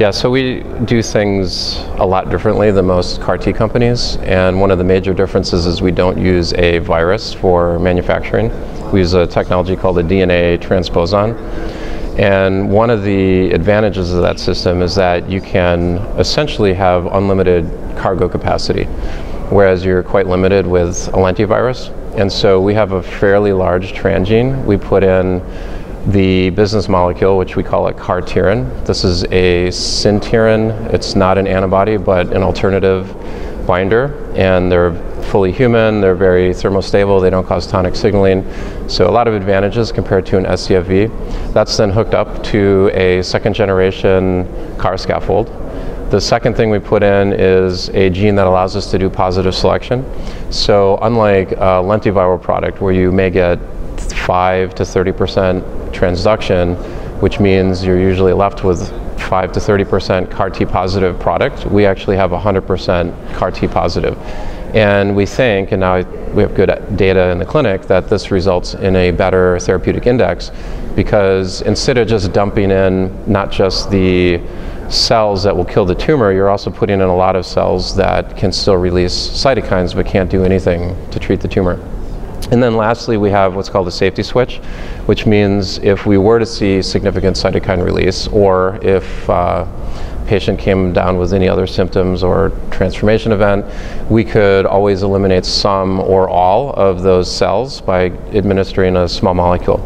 Yeah, so we do things a lot differently than most CAR T companies, and one of the major differences is we don't use a virus for manufacturing. We use a technology called a DNA transposon. And one of the advantages of that system is that you can essentially have unlimited cargo capacity, whereas you're quite limited with a lentivirus. And so we have a fairly large transgene. We put in the business molecule, which we call it CARTyrin. This is a Centyrin. It's not an antibody, but an alternative binder, and they're fully human, they're very thermostable, they don't cause tonic signaling. So a lot of advantages compared to an scFv. That's then hooked up to a second generation CAR scaffold. The second thing we put in is a gene that allows us to do positive selection. So unlike a lentiviral product where you may get 5 to 30 percent transduction, which means you're usually left with 5 to 30% CAR T positive product. We actually have 100% CAR T positive. And we think, and now we have good data in the clinic, that this results in a better therapeutic index because instead of just dumping in not just the cells that will kill the tumor, you're also putting in a lot of cells that can still release cytokines but can't do anything to treat the tumor. And then lastly, we have what's called a safety switch, which means if we were to see significant cytokine release or if uh, patient came down with any other symptoms or transformation event, we could always eliminate some or all of those cells by administering a small molecule.